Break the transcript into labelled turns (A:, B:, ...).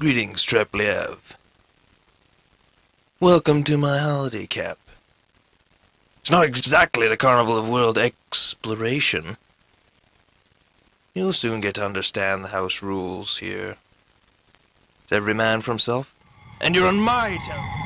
A: Greetings, Trepliev. Welcome to my holiday cap. It's not exactly the Carnival of World Exploration. You'll soon get to understand the house rules here. It's every man for himself. And you're on my town.